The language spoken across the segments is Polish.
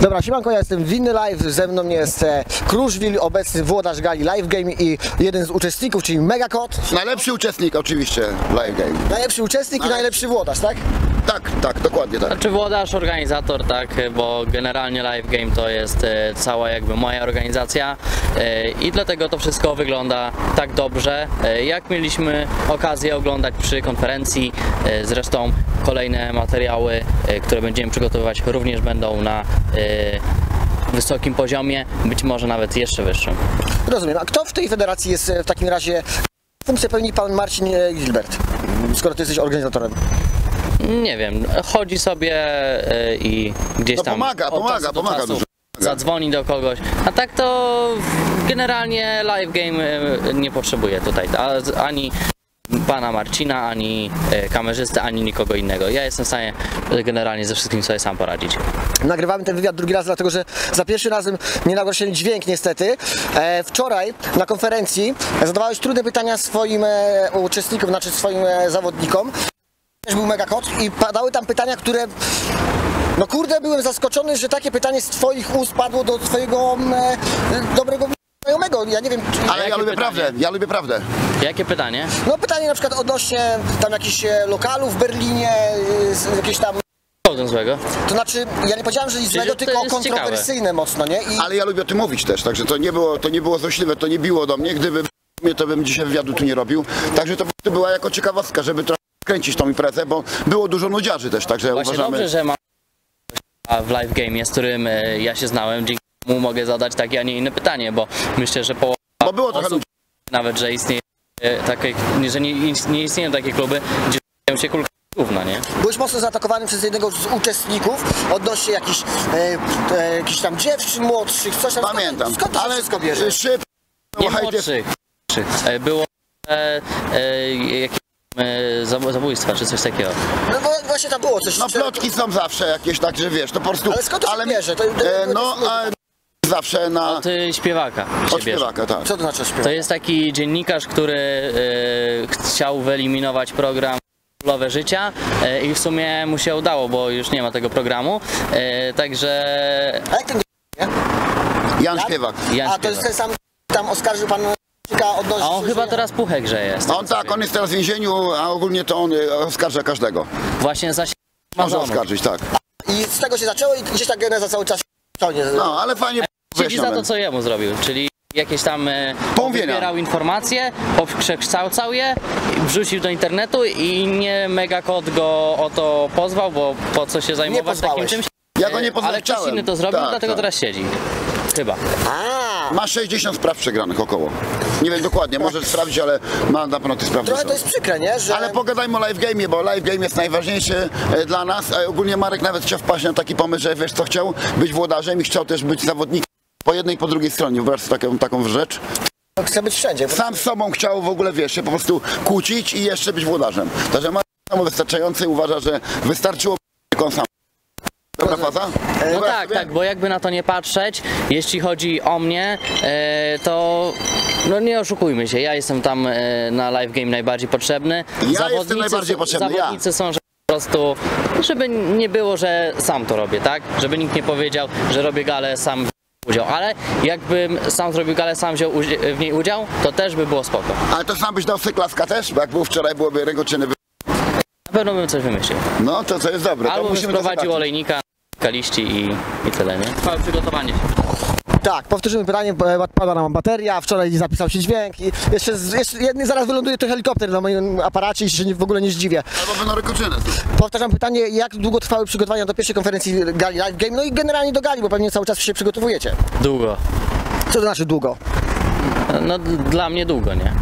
Dobra, siemanko, ja jestem Winny Live, ze mną jest e, Kruszwil, obecny włodarz gali Live Game i jeden z uczestników, czyli Megakot. Najlepszy uczestnik oczywiście Live Game. Najlepszy uczestnik i najlepszy włodarz, tak? Tak, tak, dokładnie tak. Znaczy włodarz, organizator, tak, bo generalnie Live Game to jest e, cała jakby moja organizacja e, i dlatego to wszystko wygląda tak dobrze, e, jak mieliśmy okazję oglądać przy konferencji. Zresztą kolejne materiały, które będziemy przygotowywać również będą na wysokim poziomie, być może nawet jeszcze wyższym. Rozumiem. A kto w tej federacji jest w takim razie... Funkcję pełni pan Marcin Gilbert, skoro ty jesteś organizatorem. Nie wiem, chodzi sobie e, i gdzieś No tam pomaga, od pomaga, czasu do pomaga czasu dużo. Zadzwoni do kogoś. A tak to generalnie live game e, nie potrzebuje tutaj a- ani pana Marcina, ani e, kamerzysty, ani nikogo innego. Ja jestem w stanie generalnie ze wszystkim sobie sam poradzić. Nagrywamy ten wywiad drugi raz, dlatego że za pierwszym razem nie nagrał się dźwięk niestety. Wczoraj na konferencji zadawałeś trudne pytania swoim uczestnikom, znaczy swoim zawodnikom. Też był Megakot i padały tam pytania, które... No kurde, byłem zaskoczony, że takie pytanie z twoich ust padło do twojego mm, e, dobrego znajomego. Ja nie wiem, czy... Ale ja lubię pytanie? prawdę, ja lubię prawdę. Jakie pytanie? No pytanie na przykład odnośnie tam jakichś e, lokalów w Berlinie, e, jakieś tam... Co złego? To znaczy, ja nie powiedziałem, że nic złego, tylko kontrowersyjne mocno, nie? I... Ale ja lubię o tym mówić też, także to nie było, to nie było złośliwe, to nie biło do mnie. Gdyby mnie, to bym dzisiaj wywiadu tu nie robił. Także to po prostu była jako ciekawostka, żeby trochę kręcić tą imprezę, bo było dużo nudziarzy też, także Właśnie uważamy. dobrze, że mam w live game, z którym e, ja się znałem, dzięki mu mogę zadać takie, a nie inne pytanie, bo myślę, że połowa Bo było trochę osób, nawet, że istnieje takie, nie, że nie, nie istnieją takie kluby, gdzie dzieją się kulka równa, nie? Byłeś mocno zaatakowany przez jednego z uczestników odnośnie jakichś, e, e, jakichś tam dziewczyn młodszych, coś tam. Pamiętam. Skąd, to ale wszystko bierze? szyb, Nie młodszych. E, Było e, e, jakieś zabójstwa, czy coś takiego. No bo właśnie tam było coś. No plotki są zawsze jakieś tak, że wiesz, to po prostu... Ale skąd to się bierze? To- to- e, to- no, a zawsze na... Od e, śpiewaka Od śpiewaka, tak. Co to znaczy śpiewa? To jest taki dziennikarz, który e, chciał wyeliminować program Królowe Życia e, i w sumie mu się udało, bo już nie ma tego programu. E, także A jak ten Jan Śpiewak. Jan A to jest Śpiewak. ten sam, tam oskarżył pan odnośnie... A on chyba teraz puchę grzeje. On tak, on jest teraz w więzieniu, a ogólnie to on y, oskarża każdego. Właśnie za Może oskarżyć, tak. I z tego się zaczęło i gdzieś ta geneza cały czas. No, ale fajnie Siedzi za to, co jemu zrobił, czyli jakieś tam Pomówienia. wybierał informacje, przekształcał je, wrzucił do internetu i nie Megakod go o to pozwał, bo po co się zajmować takim czymś. Ja go nie pozwałem, Ale ktoś inny to zrobił, Tak, dlatego tak. teraz siedzi. Chyba. A, Ma 60 spraw przegranych około. Nie wiem dokładnie, może sprawdzić, ale ma na pewno te sprawy. trochę to jest przykre, nie? Że... Ale pogadajmy o live game'ie, bo live game jest najważniejszy e, dla nas. A ogólnie Marek nawet chciał wpaść na taki pomysł, że wiesz co chciał być włodarzem i chciał też być zawodnikiem po jednej i po drugiej stronie. Wyobraź sobie taką, taką rzecz. Chce być wszędzie. Sam z sobą chciał w ogóle, wiesz, się po prostu kłócić i jeszcze być włodarzem. Także Marek wystarczający uważa, że wystarczyło tylko on sam. Dobra faza? No tak, tak, bo jakby na to nie patrzeć, jeśli chodzi o mnie, e, to no nie oszukujmy się, ja jestem tam e, na live game najbardziej potrzebny. jestem najbardziej potrzebny, ja. Zawodnicy są, że po prostu, żeby nie było, że sam to robię, tak? Żeby nikt nie powiedział, że robię galę sam udział, ale jakbym sam zrobił galę, sam wziął w niej udział, to też by było spoko. Ale to sam byś dał syklaska też? Bo jak był wczoraj, byłoby rękoczyny. wy- Na pewno bym coś wymyślił. No to co jest dobre. to Albo bym musimy to sprowadził zobaczyć. olejnika, kaliści i, i tyle, nie? Trwałe przygotowanie się. Tak, powtórzymy pytanie, e, padła nam bateria, wczoraj zapisał się dźwięk i jeszcze, jeszcze jedny, zaraz wyląduje to helikopter na moim aparacie i się nie- w ogóle nie zdziwię. Albo będą rękoczyny. Powtarzam pytanie, jak długo trwały przygotowania do pierwszej konferencji Gali Live Game, no i generalnie do Gali, bo pewnie cały czas się przygotowujecie. Długo. Co to znaczy długo? No dla mnie długo, nie?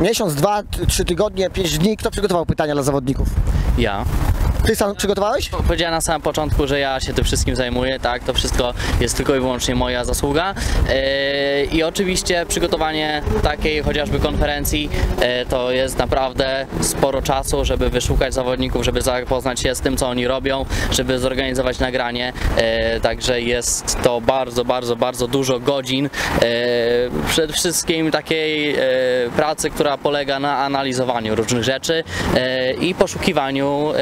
Miesiąc, dwa, trzy tygodnie, pięć dni, kto przygotował pytania dla zawodników? Ja. Ty sam przygotowałeś? Powiedziałem na samym początku, że ja się tym wszystkim zajmuję, tak, to wszystko jest tylko i wyłącznie moja zasługa. Yy, I oczywiście przygotowanie takiej chociażby konferencji yy, to jest naprawdę sporo czasu, żeby wyszukać zawodników, żeby zapoznać się z tym, co oni robią, żeby zorganizować nagranie. Yy, Także jest to bardzo, bardzo, bardzo dużo godzin. Przede wszystkim takiej pracy, która polega na analizowaniu różnych rzeczy i poszukiwaniu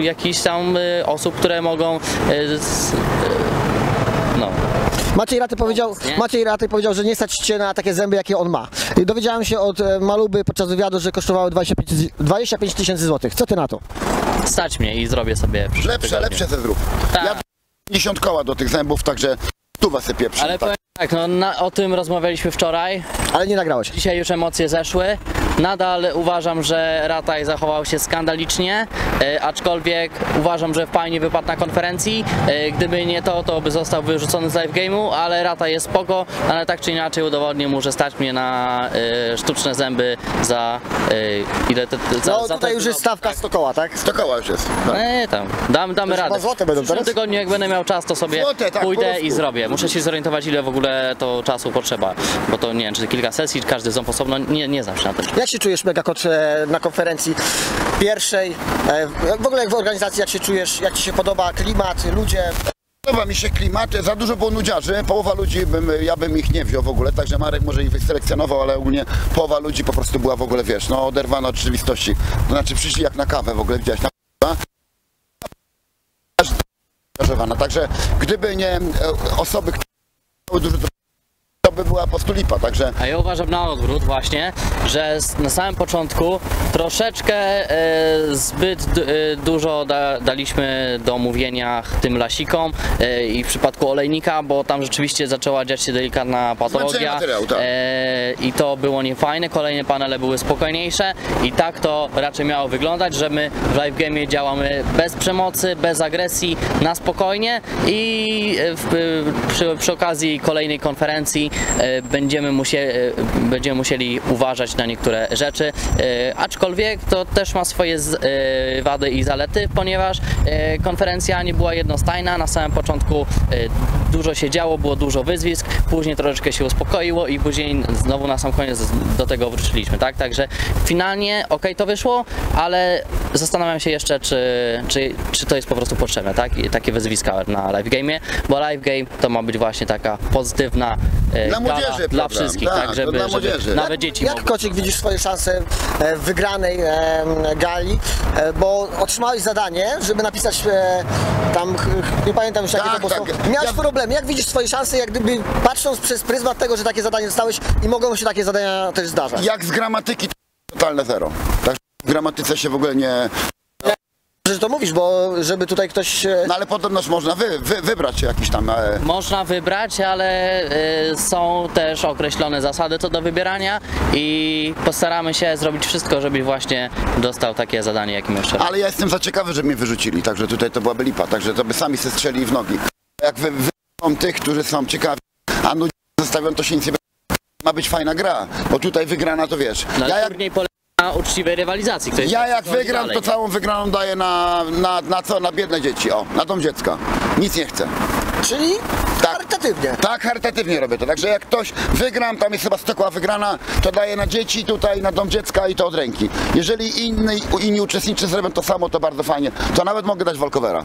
jakichś tam y, osób, które mogą no. Maciej Raty powiedział, nie? Maciej Raty powiedział, że nie stać cię na takie zęby, jakie on ma. I dowiedziałem się od e, Maluby podczas wywiadu, że kosztowały 25 tysięcy- 25 tysięcy złotych. Co ty na to? stać mnie i zrobię sobie Lepsze, tygodniu. lepsze ze zrób. Tak. Ja 50 koła do tych zębów, także tu was pieprzy. Ale tak. Tak, no, na, o tym rozmawialiśmy wczoraj. Ale nie nagrałeś. Dzisiaj już emocje zeszły. Nadal uważam, że Rataj zachował się skandalicznie, e, aczkolwiek uważam, że fajnie wypadł na konferencji. E, gdyby nie to, to by został wyrzucony z live game'u, ale Rataj jest spoko, ale tak czy inaczej udowodnię mu, że stać mnie na e, sztuczne zęby za e, ile to, za, No za tutaj już jest stawka 100 koła, tak? 100 koła już jest. Tak. Nie, tam, damy, damy radę. złote będą w przyszłym teraz? tygodniu, jak będę miał czas, to sobie Złote, tak, pójdę i zrobię. Muszę się zorientować, ile w ogóle to czasu potrzeba, bo to nie wiem, czy kilka sesji, czy każdy ząb osobno, nie, nie znam się na tym. Jak się czujesz, Megakot, e, na konferencji pierwszej? E, W ogóle w organizacji, jak się czujesz, jak ci się podoba klimat, ludzie? Podoba mi się klimat, za dużo było nudziarzy, połowa ludzi, bym, ja bym ich nie wziął w ogóle, także Marek może ich wyselekcjonował, ale ogólnie połowa ludzi po prostu była w ogóle, wiesz, no oderwana od rzeczywistości. To znaczy przyszli jak na kawę w ogóle, widziałeś, na. Także gdyby nie e, osoby, które miały dużo do to by była po prostu lipa, także A ja uważam na odwrót właśnie, że na samym początku troszeczkę e, zbyt e, dużo da, daliśmy do mówienia tym lasikom e, i w przypadku olejnika, bo tam rzeczywiście zaczęła dziać się delikatna patologia materiału, tak. i to było niefajne, kolejne panele były spokojniejsze i tak to raczej miało wyglądać, że my w live game działamy bez przemocy, bez agresji, na spokojnie i w, przy, przy okazji kolejnej konferencji będziemy, musie, e, będziemy musieli uważać na niektóre rzeczy, e, aczkolwiek to też ma swoje e, wady i zalety, ponieważ e, konferencja nie była jednostajna, na samym początku e, dużo się działo, było dużo wyzwisk, później troszeczkę się uspokoiło i później znowu na sam koniec do tego wróciliśmy, tak? Także finalnie ok, to wyszło, ale zastanawiam się jeszcze, czy, czy, czy to jest po prostu potrzebne, tak? I takie wyzwiska na live game'ie, bo live game to ma być właśnie taka pozytywna e, Dla młodzieży dla program, wszystkich, tak, tak, żeby, dla żeby nawet dzieci Jak mogły. Kocik widzisz swoje szanse e, w wygranej e, gali? E, Bo otrzymałeś zadanie, żeby napisać e, tam, nie pamiętam już jakie Tak, to było. tak. Miałeś Ja- problem. Jak widzisz swoje szanse, jak gdyby patrząc przez pryzmat tego, że takie zadanie dostałeś i mogą się takie zadania też zdarzać? jak z gramatyki to totalne zero. Także w gramatyce się w ogóle nie... Że to mówisz, bo żeby tutaj ktoś... No ale podobnoż można wy, wy, wybrać jakiś tam... E, Można wybrać, ale y, są też określone zasady co do wybierania i postaramy się zrobić wszystko, żeby właśnie dostał takie zadanie, jakim jeszcze. Ale ja jestem za ciekawy, żeby mnie wyrzucili, także tutaj to byłaby lipa, także to by sami se strzeli w nogi. Jak wy, wy tych, którzy są ciekawi, a nudzi zostawią, to się nic nie będzie. Ma być fajna gra, bo tutaj wygrana to wiesz. No, Ja jak, na uczciwej rywalizacji. Ja lepszy, jak wygram, dalej, to nie? całą wygraną daję na, na, na co? Na biedne dzieci, o, na dom dziecka. Nic nie chcę. Czyli Tak. charytatywnie. Tak, charytatywnie robię to. Także jak ktoś wygram, tam jest chyba 100 koła wygrana, to daję na dzieci tutaj, na dom dziecka i to od ręki. Jeżeli inni, inni uczestnicy zrobią to samo, to bardzo fajnie. To nawet mogę dać walkowera.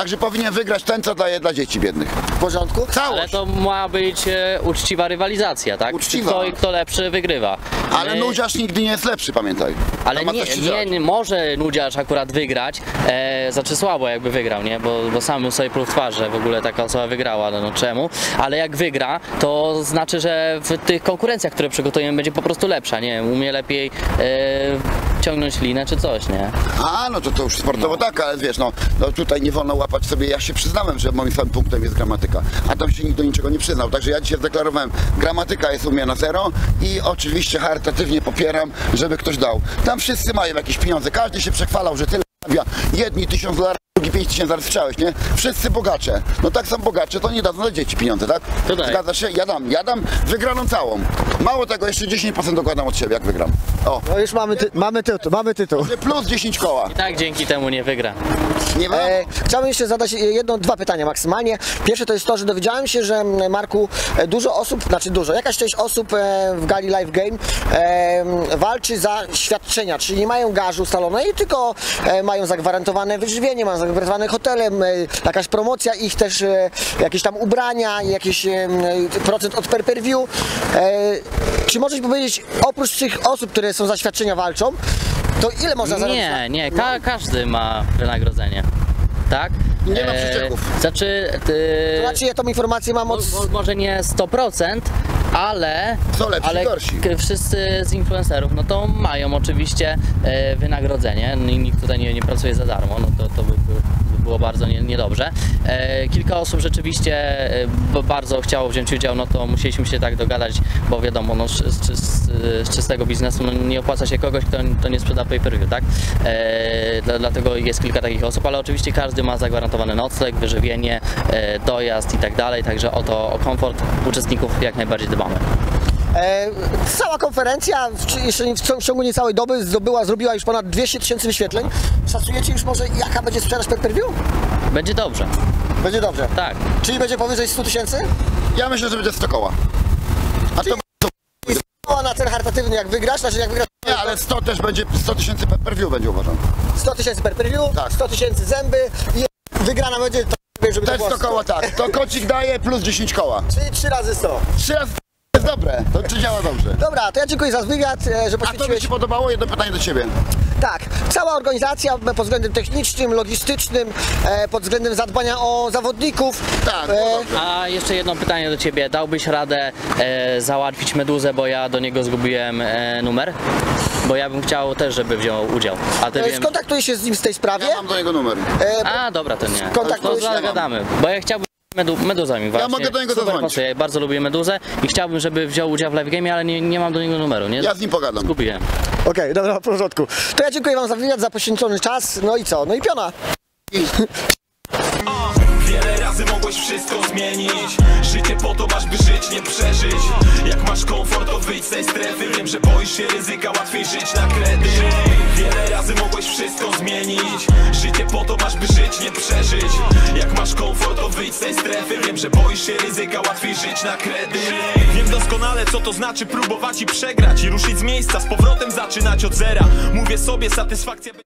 Także powinien wygrać ten, co daje dla dzieci biednych. W porządku? Ale Całość. to ma być e, uczciwa rywalizacja, tak? Uczciwa. Kto, kto lepszy wygrywa. Ale E, nudziarz nigdy nie jest lepszy, pamiętaj. Ale nie, nie, nie może nudziarz akurat wygrać, e, znaczy słabo jakby wygrał, nie? Bo, bo sam sobie pluł w twarz, że w ogóle taka osoba wygrała, no, no czemu? Ale jak wygra, to znaczy, że w tych konkurencjach, które przygotujemy, będzie po prostu lepsza, nie wiem, umie lepiej e, ciągnąć linę czy coś, nie? A, no to to już sportowo tak, ale wiesz, no, no tutaj nie wolno łapać sobie, ja się przyznałem, że moim słabym punktem jest gramatyka, a tam się nikt do niczego nie przyznał, także ja dzisiaj zdeklarowałem, gramatyka jest u mnie na zero i oczywiście charytatywnie popieram, żeby ktoś dał. Tam wszyscy mają jakieś pieniądze, każdy się przechwalał, że tyle jedni tysiąc dolarów, drugi pięć tysięcy zaraz słyszałeś, nie? Wszyscy bogacze. No tak są bogacze, to nie dadzą dla dzieci pieniądze, tak? To. Zgadza się? Ja dam, ja dam wygraną całą. Mało tego, jeszcze 10% dokładam od siebie, jak wygram. O, No już mamy, ty, mamy tytuł, mamy tytuł. plus 10 koła. I tak dzięki temu nie wygra. Nie ma? E, chciałbym jeszcze zadać jedno, dwa pytania maksymalnie. Pierwsze to jest to, że dowiedziałem się, że m, Marku, e, dużo osób, znaczy dużo, jakaś część osób e, w Gali Live Game e, walczy za świadczenia, czyli nie mają garzy ustalonej, tylko e, mają zagwarantowane wyżywienie, mają zagwarantowane hotelem, e, jakaś promocja ich też, e, jakieś tam ubrania, jakiś e, m, procent od per per view. E, czy możesz powiedzieć, oprócz tych osób, które są za świadczenia walczą, To ile można zarobić? na- Nie, nie, ka każdy ma wynagrodzenie. Tak? Nie ma przecieków. Znaczy, ty, To znaczy ja tą informację mam od... mo, może nie 100%, ale, Są lepsi, ale gorsi. wszyscy z influencerów, no to mają oczywiście e, wynagrodzenie. Nikt tutaj nie, nie pracuje za darmo, no to, to by było bardzo nie, niedobrze. E, kilka osób rzeczywiście e, bardzo chciało wziąć udział, no to musieliśmy się tak dogadać, bo wiadomo, no, z, z, z, czystego biznesu no, nie opłaca się kogoś, kto, kto nie sprzeda pay-per-view, tak? E, dla, dlatego jest kilka takich osób, ale oczywiście każdy ma zagwarantowany nocleg, wyżywienie, dojazd i tak dalej, także o to, o komfort uczestników jak najbardziej dbamy. E, cała konferencja, w, ciągu- w ciągu niecałej doby zdobyła, zrobiła już ponad 200 tysięcy wyświetleń. Szacujecie już może jaka będzie sprzedaż pay-per-view? Będzie dobrze, Będzie dobrze. tak. Czyli będzie powyżej 100 tysięcy? Ja myślę, że będzie 100 koła. A to O, na ten charytatywny jak wygrasz, znaczy jak wygrasz nie, ale 100 też będzie, 100 tysięcy per view będzie uważam. 100 tysięcy per-per-view, Tak. 100 tysięcy zęby i wygrana będzie to, żeby to Też było 100 koła tak. To kocik daje plus 10 koła. Czyli 3 razy 100. Trzy razy jest dobre. To czy działa dobrze? Dobra, to ja dziękuję za wywiad, e, że A to by poświęciłeś... Ci podobało? Jedno pytanie do Ciebie. Tak, cała organizacja e, pod względem technicznym, logistycznym, e, pod względem zadbania o zawodników. Tak, dobrze. A jeszcze jedno pytanie do Ciebie. Dałbyś radę e, załatwić Meduzę, bo ja do niego zgubiłem e, numer? Bo ja bym chciał też, żeby wziął udział. A Ty E, wiem... skontaktuję się z nim w tej sprawie. Ja mam do niego numer. E, A, dobra, to nie. Kontaktuję To się. zagadamy, bo ja chciałbym medu, meduzami właśnie. mogę do niego Super zadzwonić. pasuje. Bardzo lubię meduzę i chciałbym, żeby wziął udział w live game, ale nie, nie mam do niego numeru, nie? Ja z nim pogadam. Zgubiłem. Okej, dobra, w porządku. To ja dziękuję Wam za wywiad, za poświęcony czas. No i co? No i piona. Wiele razy mogłeś wszystko zmienić Życie po to masz, by żyć, nie przeżyć Jak masz komfort, to wyjdź z tej strefy Wiem, że boisz się ryzyka, łatwiej żyć na kredyt Wiele razy mogłeś wszystko zmienić Życie po to masz, by żyć, nie przeżyć Jak masz komfort, wyjdź z tej strefy. Wiem, że boisz się ryzyka, łatwiej żyć na kredyt. Wiem doskonale, co to znaczy próbować i przegrać I ruszyć z miejsca, z powrotem zaczynać od zera. Mówię sobie, satysfakcja